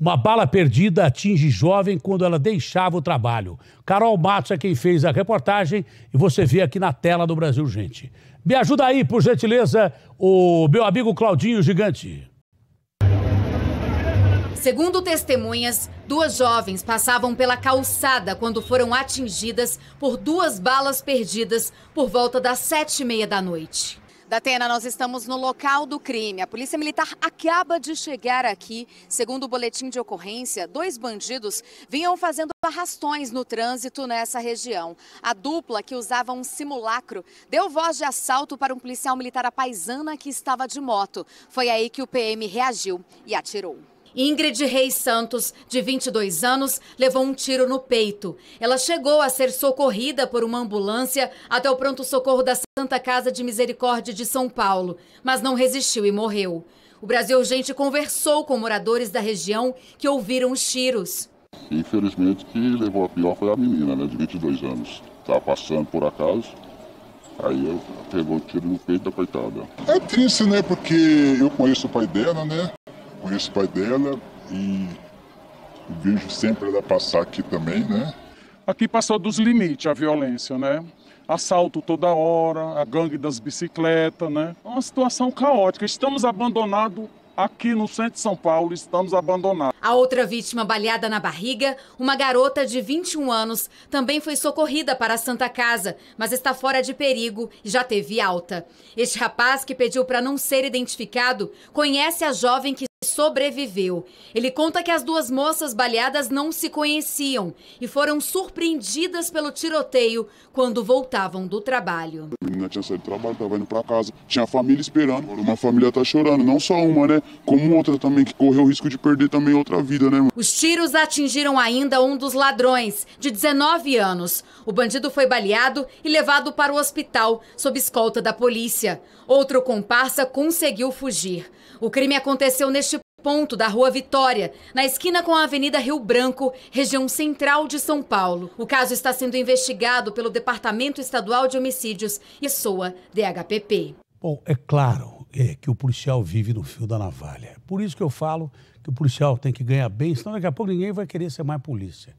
Uma bala perdida atinge jovem quando ela deixava o trabalho. Carol Matos é quem fez a reportagem e você vê aqui na tela do Brasil Gente. Me ajuda aí, por gentileza, o meu amigo Claudinho Gigante. Segundo testemunhas, duas jovens passavam pela calçada quando foram atingidas por duas balas perdidas por volta das sete e meia da noite. Datena, nós estamos no local do crime. A Polícia Militar acaba de chegar aqui. Segundo o boletim de ocorrência, dois bandidos vinham fazendo arrastões no trânsito nessa região. A dupla, que usava um simulacro, deu voz de assalto para um policial militar apaisana que estava de moto. Foi aí que o PM reagiu e atirou. Ingrid Reis Santos, de 22 anos, levou um tiro no peito. Ela chegou a ser socorrida por uma ambulância até o pronto-socorro da Santa Casa de Misericórdia de São Paulo, mas não resistiu e morreu. O Brasil Urgente conversou com moradores da região que ouviram os tiros. Infelizmente, que levou a pior foi a menina, né, de 22 anos. Estava passando por acaso, aí eu pegou o tiro no peito da coitada. É triste, né, porque eu conheço o pai dela, né, conheço o pai dela e vejo sempre ela passar aqui também, né? Aqui passou dos limites a violência, né? Assalto toda hora, a gangue das bicicletas, né? É uma situação caótica. Estamos abandonados aqui no centro de São Paulo, estamos abandonados. A outra vítima baleada na barriga, uma garota de 21 anos, também foi socorrida para a Santa Casa, mas está fora de perigo e já teve alta. Este rapaz, que pediu para não ser identificado, conhece a jovem que sobreviveu. Ele conta que as duas moças baleadas não se conheciam e foram surpreendidas pelo tiroteio quando voltavam do trabalho. A menina tinha saído do trabalho, estava indo para casa, tinha a família esperando. Uma família tá chorando, não só uma, né? Como outra também que correu o risco de perder também outra vida, né? Os tiros atingiram ainda um dos ladrões, de 19 anos. O bandido foi baleado e levado para o hospital sob escolta da polícia. Outro comparsa conseguiu fugir. O crime aconteceu neste ponto da Rua Vitória, na esquina com a Avenida Rio Branco, região central de São Paulo. O caso está sendo investigado pelo Departamento Estadual de Homicídios e SOA DHPP. Bom, é claro é, que o policial vive no fio da navalha. Por isso que eu falo que o policial tem que ganhar bem, senão daqui a pouco ninguém vai querer ser mais polícia.